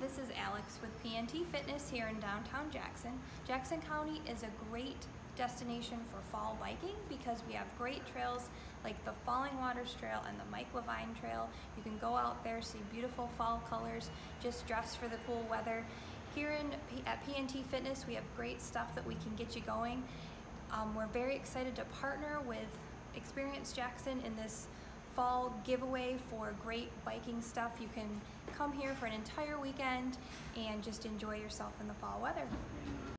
This is Alex with P & T Fitness here in downtown Jackson. Jackson County is a great destination for fall biking because we have great trails like the Falling Waters Trail and the Mike Levine Trail. You can go out there, see beautiful fall colors, just dress for the cool weather. Here in, at P & T Fitness, we have great stuff that we can get you going. Um, we're very excited to partner with Experience Jackson in this fall giveaway for great biking stuff. You can come here for an entire weekend and just enjoy yourself in the fall weather.